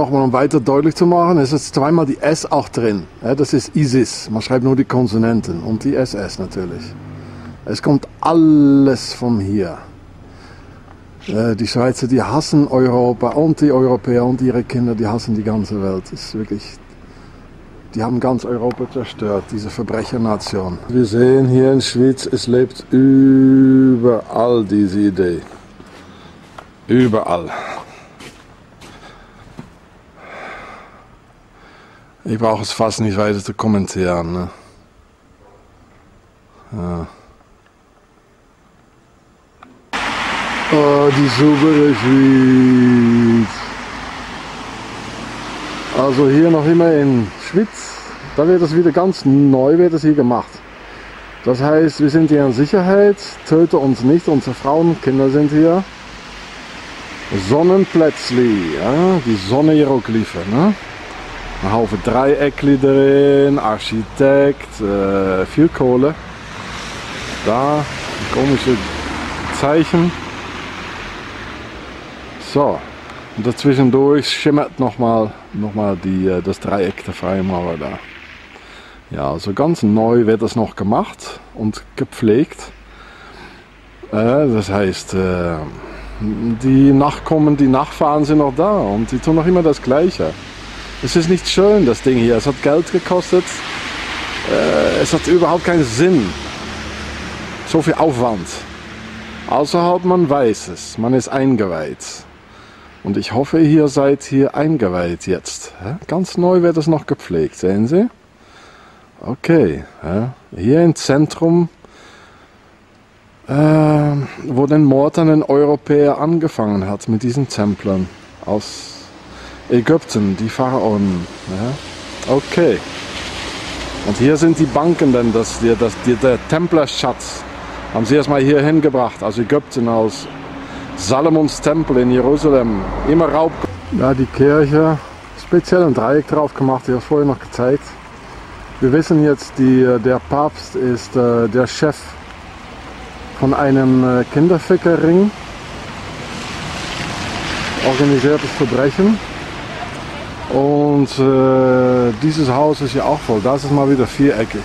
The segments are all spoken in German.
Nochmal, um weiter deutlich zu machen, ist zweimal die S auch drin. Ja, das ist ISIS. Man schreibt nur die Konsonanten und die SS natürlich. Es kommt alles von hier. Äh, die Schweizer, die hassen Europa und die Europäer und ihre Kinder, die hassen die ganze Welt. Das ist wirklich, die haben ganz Europa zerstört, diese Verbrechernation. Wir sehen hier in Schweiz, es lebt überall diese Idee. Überall. Ich brauche es fast nicht weiter zu kommentieren. Ne? Ja. Oh, die saubere Schweiz. Also hier noch immer in Schwitz. Da wird es wieder ganz neu, wird es hier gemacht. Das heißt, wir sind hier in Sicherheit, töte uns nicht, unsere Frauen Kinder sind hier. Sonnenplätzli, ja, die Sonnenhieroglyphen. Ne? Ein Haufen Dreieckli drin, Architekt, äh, viel Kohle. Da, komische Zeichen. So, und dazwischendurch schimmert nochmal noch mal äh, das Dreieck der Freimaurer da. Ja, also ganz neu wird das noch gemacht und gepflegt. Äh, das heißt, äh, die Nachkommen, die Nachfahren sind noch da und die tun noch immer das Gleiche. Es ist nicht schön, das Ding hier. Es hat Geld gekostet. Äh, es hat überhaupt keinen Sinn. So viel Aufwand. Außerhalb man weiß es. Man ist eingeweiht. Und ich hoffe, ihr seid hier eingeweiht jetzt. Ganz neu wird es noch gepflegt, sehen Sie? Okay. Hier im Zentrum, äh, wo den Mord an den Europäer angefangen hat mit diesen Templern aus Ägypten, die Pharaonen. Ja? Okay. Und hier sind die Banken denn, das, das, der Templerschatz haben sie erstmal hier hingebracht, aus Ägypten, aus Salomons Tempel in Jerusalem. Immer Raub. Da die Kirche, speziell ein Dreieck drauf gemacht, ich habe es vorher noch gezeigt. Wir wissen jetzt, die, der Papst ist äh, der Chef von einem äh, Kinderfickerring, organisiertes Verbrechen. Und äh, dieses Haus ist ja auch voll. Das ist mal wieder viereckig.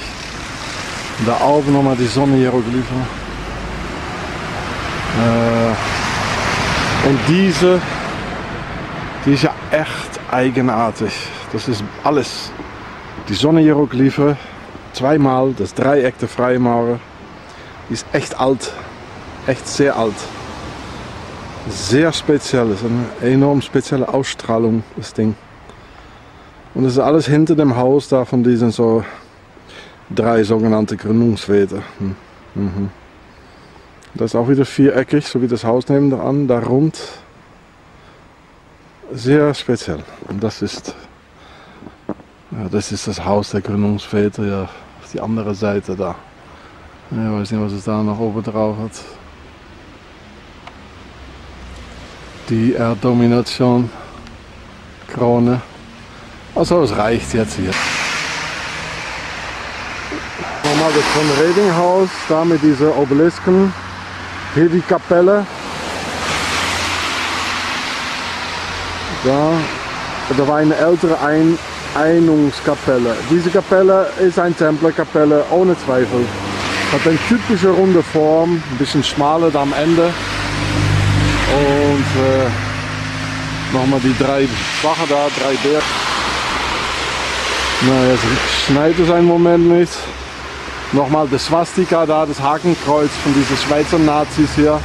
Da oben nochmal die Sonnenhieroglyphen. Äh, und diese, die ist ja echt eigenartig. Das ist alles. Die Sonnenhieroglyphe, zweimal, das Dreieck der Freimaurer. Die ist echt alt. Echt sehr alt. Sehr speziell. Das ist eine enorm spezielle Ausstrahlung, das Ding. Und das ist alles hinter dem Haus da von diesen so drei sogenannte Gründungsväter. Hm. Mhm. Das ist auch wieder viereckig, so wie das Haus nebenan, da rund. Sehr speziell. Und das ist, ja, das ist das Haus der Gründungsväter, ja, auf die andere Seite da. Ich weiß nicht, was es da noch oben drauf hat. Die Erddomination, Krone. Also es reicht jetzt hier. Nochmal das von Redinghaus, da mit diesen Obelisken. Hier die Kapelle. Da, da war eine ältere Ein Einungskapelle. Diese Kapelle ist eine Templerkapelle, ohne Zweifel. Hat eine typische runde Form, ein bisschen schmaler da am Ende. Und äh, nochmal die drei Wache da, drei Bären. Na, jetzt schneit es einen Moment nicht. Nochmal das Swastika da, das Hakenkreuz von diesen Schweizer Nazis hier.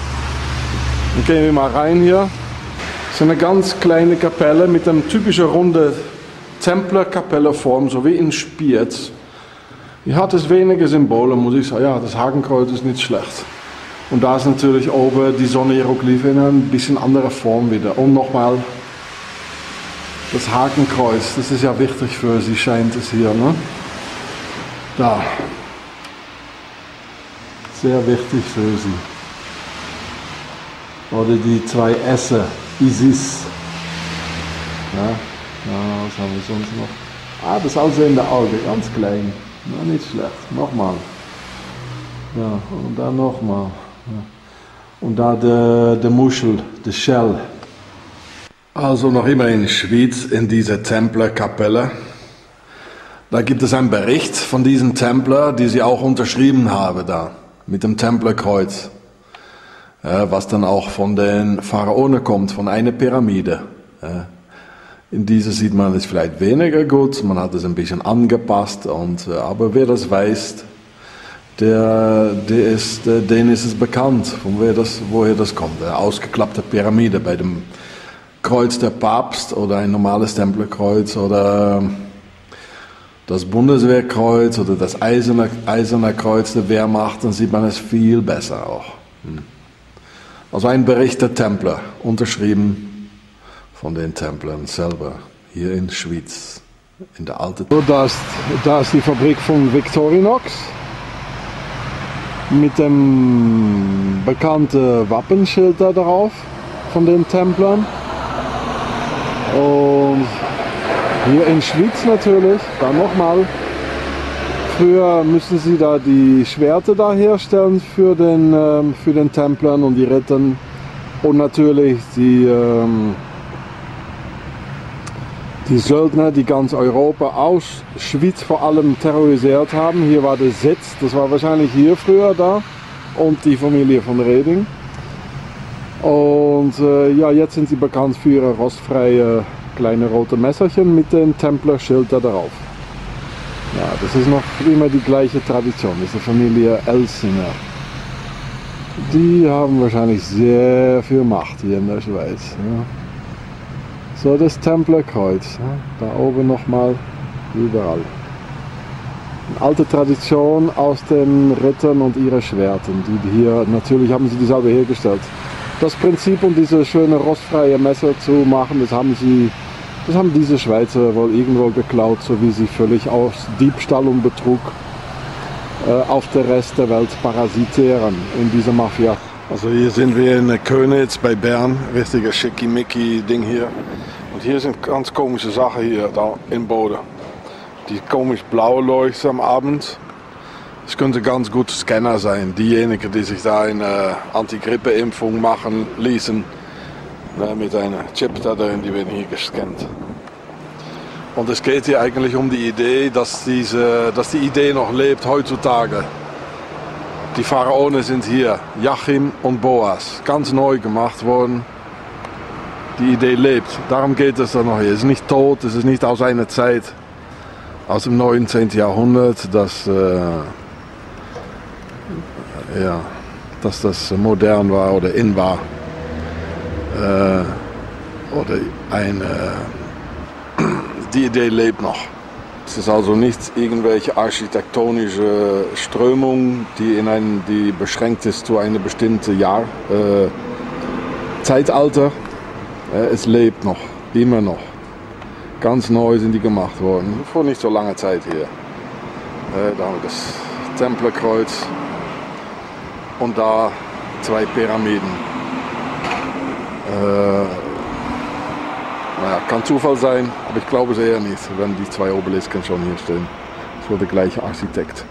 Dann gehen wir mal rein hier. Das ist eine ganz kleine Kapelle mit einem typischen runde Templerkapelleform, so wie in Spiez. Hier hat es wenige Symbole, muss ich sagen. Ja, das Hakenkreuz ist nicht schlecht. Und da ist natürlich oben die Sonne-Hieroglyphe in einer bisschen andere Form wieder. Und nochmal das Hakenkreuz, das ist ja wichtig für sie, scheint es hier. Ne? Da. Sehr wichtig für sie. Oder die zwei S, Isis. Ja, ja, was haben wir sonst noch? Ah, das aussehende Auge, ganz klein. Na, nicht schlecht. Nochmal. Ja, und dann nochmal. Ja. Und da der, der Muschel, der Shell. Also noch immer in Schwyz in dieser Templerkapelle. Da gibt es einen Bericht von diesen Templer, die sie auch unterschrieben haben da mit dem Templerkreuz, was dann auch von den Pharaonen kommt, von einer Pyramide. In dieser sieht man es vielleicht weniger gut, man hat es ein bisschen angepasst, und, äh, aber wer das weiß, der, der ist, äh, denen ist es bekannt, von wer das, woher das kommt. Eine ausgeklappte Pyramide bei dem Kreuz der Papst oder ein normales Templerkreuz oder das Bundeswehrkreuz oder das eiserne, eiserne Kreuz der Wehrmacht, dann sieht man es viel besser auch. Hm. Also ein Bericht der Templer, unterschrieben von den Templern selber, hier in Schwyz, in der alten... So, da, ist, da ist die Fabrik von Victorinox mit dem bekannten Wappenschild da drauf von den Templern. Und hier in Schwyz natürlich, dann nochmal. Früher müssen sie da die Schwerter da herstellen für den, ähm, für den Templern und die Rittern. Und natürlich die, ähm, die Söldner, die ganz Europa aus Schwyz vor allem terrorisiert haben. Hier war der Sitz, das war wahrscheinlich hier früher da. Und die Familie von Reding. Und äh, ja, jetzt sind sie bekannt für ihre rostfreie kleine rote Messerchen mit dem Templerschild da drauf. Ja, das ist noch immer die gleiche Tradition, das ist die Familie Elsinger. Die haben wahrscheinlich sehr viel Macht hier in der Schweiz. Ja. So, das Templerkreuz, ja. da oben nochmal, überall. Eine alte Tradition aus den Rittern und ihren Schwerten, die hier, natürlich haben sie die selber hergestellt. Das Prinzip, um diese schöne rostfreie Messer zu machen, das haben sie, das haben diese Schweizer wohl irgendwo geklaut, so wie sie völlig aus Diebstahl und Betrug äh, auf der Rest der Welt parasitieren in dieser Mafia. Also hier sind wir in Könitz bei Bern, richtiger Schickimicki-Ding hier. Und hier sind ganz komische Sachen hier da im Boden. Die komisch blau leuchten am Abend. Es könnte ganz gut Scanner sein. Diejenigen, die sich da eine Antigrippeimpfung machen ließen, ne, mit einer Chip da drin, die werden hier gescannt. Und es geht hier eigentlich um die Idee, dass, diese, dass die Idee noch lebt heutzutage. Die Pharaonen sind hier, Jachim und Boas, ganz neu gemacht worden. Die Idee lebt, darum geht es dann noch hier. Es ist nicht tot, es ist nicht aus einer Zeit, aus dem 19. Jahrhundert, dass... Äh, ja, dass das modern war oder in war. Äh, oder eine, die Idee lebt noch. Es ist also nicht irgendwelche architektonische Strömung, die, in ein, die beschränkt ist zu einem bestimmten Jahr, äh, Zeitalter. Äh, es lebt noch, immer noch. Ganz neu sind die gemacht worden, vor nicht so langer Zeit hier. Äh, da haben wir das Templerkreuz, und da zwei Pyramiden. Äh, naja, kann Zufall sein, aber ich glaube es eher nicht, wenn die zwei Obelisken schon hier stehen. Das war der gleiche Architekt.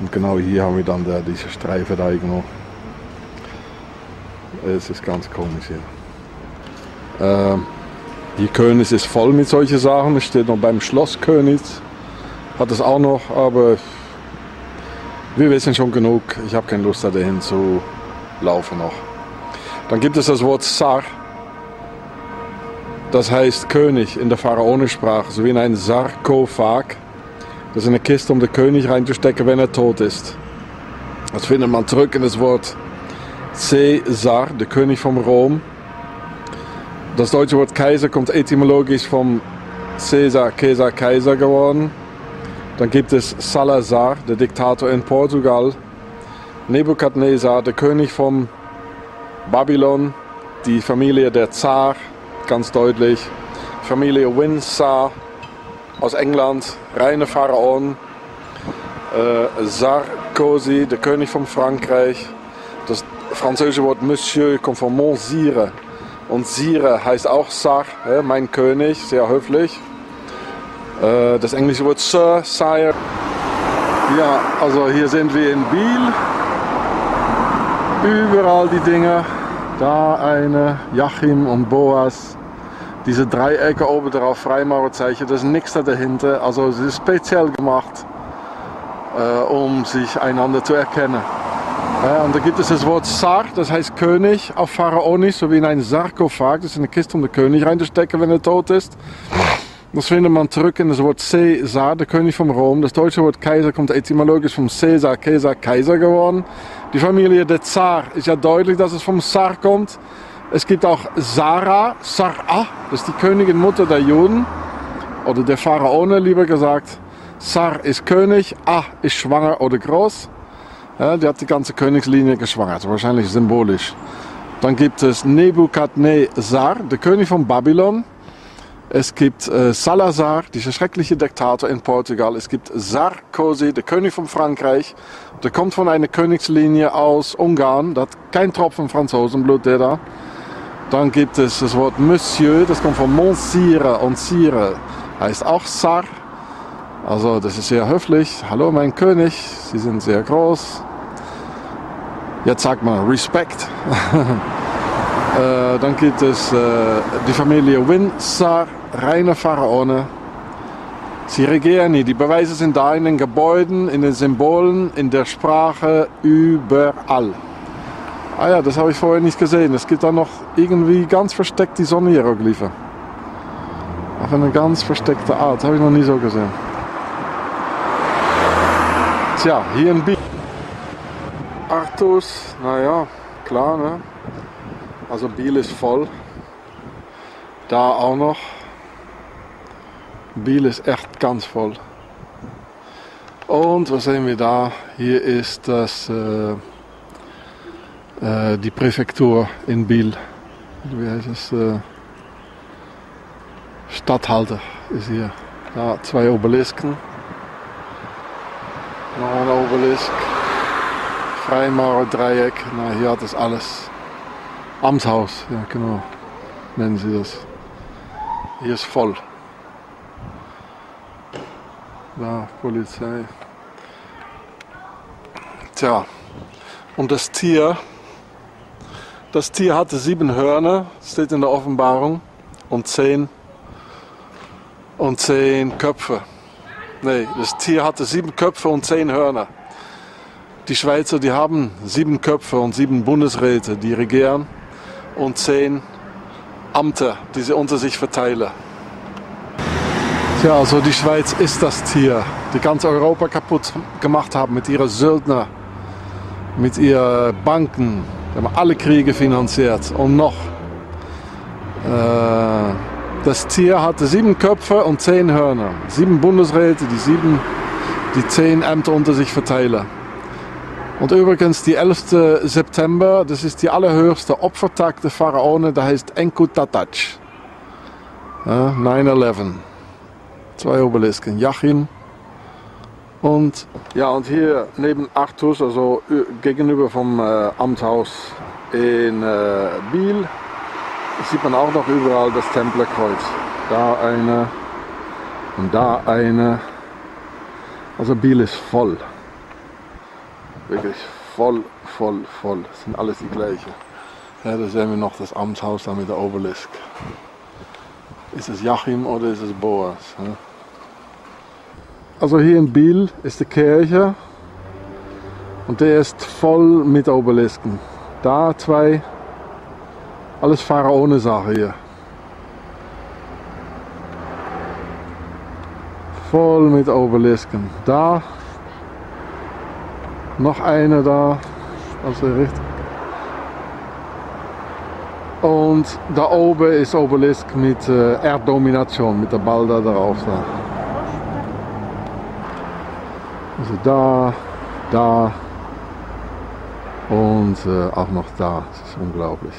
Und genau hier haben wir dann der, diese Streifen da irgendwo. Es ist ganz komisch hier. Äh, die König ist voll mit solchen Sachen. Es steht noch beim Schloss König. Hat es auch noch, aber wir wissen schon genug, ich habe keine Lust dahin zu laufen noch. Dann gibt es das Wort Sar. Das heißt König in der Pharaonensprache, so wie in ein Sarkophag. Das ist eine Kiste, um den König reinzustecken, wenn er tot ist. Das findet man zurück in das Wort Caesar, der König von Rom. Das deutsche Wort Kaiser kommt etymologisch vom Caesar, Caesar, Kaiser geworden. Dann gibt es Salazar, der Diktator in Portugal. Nebukadnezar, der König von Babylon. Die Familie der Zar, ganz deutlich. Familie Windsor aus England, reine Pharaon. Äh, Sarkozy, der König von Frankreich. Das französische Wort Monsieur kommt von Monsire. Und Sire heißt auch Sar, mein König, sehr höflich. Äh, das englische Wort Sir, Sire. Ja, also hier sind wir in Biel. Überall die Dinge. Da eine, Jachim und Boas. Diese Dreiecke oben drauf, Freimaurerzeichen, da ist nichts dahinter. Also es ist speziell gemacht, äh, um sich einander zu erkennen. Ja, und da gibt es das Wort Sar, das heißt König auf Pharaonisch, so wie in einen Sarkophag. Das ist eine Kiste, um den König reinzustecken, wenn er tot ist. Das findet man zurück in das Wort Caesar, der König von Rom. Das deutsche Wort Kaiser kommt etymologisch vom Caesar, Caesar, Kaiser geworden. Die Familie der Zar ist ja deutlich, dass es vom Sar kommt. Es gibt auch Sarah, Sarah, das ist die Königin Mutter der Juden. Oder der Pharaone, lieber gesagt. Sar ist König, Ah ist schwanger oder groß. Ja, die hat die ganze Königslinie geschwangert, also wahrscheinlich symbolisch. Dann gibt es Nebukadnezar, der König von Babylon. Es gibt äh, Salazar, dieser schreckliche Diktator in Portugal. Es gibt Sarkozy, der König von Frankreich. Der kommt von einer Königslinie aus Ungarn. Da hat kein Tropfen Franzosenblut, der da. Dann gibt es das Wort Monsieur, das kommt von Monsire und Sire heißt auch Sar. Also das ist sehr höflich. Hallo mein König, Sie sind sehr groß. Jetzt sagt man Respekt. äh, dann gibt es äh, die Familie Windsor, reine Pharaone. Sie regieren nie. Die Beweise sind da in den Gebäuden, in den Symbolen, in der Sprache, überall. Ah ja, das habe ich vorher nicht gesehen. Es gibt da noch irgendwie ganz versteckt die Sonnenhieroglyphen. Auf eine ganz versteckte Art. Das habe ich noch nie so gesehen. Tja, hier in Biel. Artus, naja, klar, ne? Also Biel ist voll. Da auch noch. Biel ist echt ganz voll. Und was sehen wir da? Hier ist das, äh, äh, die Präfektur in Biel. Wie heißt es? Äh, Stadthalter ist hier. Da zwei Obelisken. Noch ein Obelisk. Freimaurer Dreieck. Na, hier hat es alles. Amtshaus, ja genau. Nennen sie das. Hier ist voll. Da, Polizei. Tja, und das Tier, das Tier hatte sieben Hörner, steht in der Offenbarung, und zehn, und zehn Köpfe. Nee, das Tier hatte sieben Köpfe und zehn Hörner. Die Schweizer, die haben sieben Köpfe und sieben Bundesräte, die regieren und zehn Amte, die sie unter sich verteilen. Tja, also die Schweiz ist das Tier, die ganz Europa kaputt gemacht haben mit ihren Söldner, mit ihren Banken. Die haben alle Kriege finanziert und noch. Äh, das Tier hatte sieben Köpfe und zehn Hörner. Sieben Bundesräte, die sieben, die zehn Ämter unter sich verteilen. Und übrigens, die 11. September, das ist die allerhöchste Opfertag der Pharaone, der heißt Enkutatac. Ja, 9-11. Zwei Obelisken, Jachin und ja und hier neben Artus, also gegenüber vom äh, Amtshaus in äh, Biel, sieht man auch noch überall das Templerkreuz. Da eine und da eine. Also Biel ist voll. Wirklich voll, voll, voll. Das sind alles die gleiche. Ja, da sehen wir noch das Amtshaus da mit der Obelisk. Ist es Joachim oder ist es Boas? Ja? Also hier in Biel ist die Kirche und der ist voll mit Obelisken. Da zwei alles Pharaone-Sache hier. Voll mit Obelisken. Da noch eine da. Also. Und da oben ist Obelisk mit äh, Erddomination, mit der Ball da drauf. Da. Also da, da und äh, auch noch da. Das ist unglaublich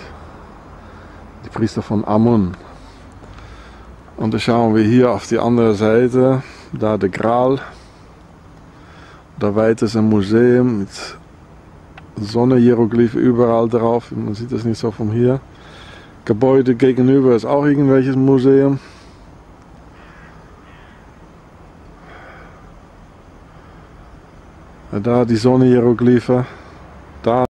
die Priester von Ammon. Und dann schauen wir hier auf die andere Seite, da der Gral. Da weiter ist ein Museum mit Sonnenhieroglyphen überall drauf. Man sieht das nicht so von hier. Gebäude gegenüber ist auch irgendwelches Museum. Da die Sonnenhieroglyphen. Da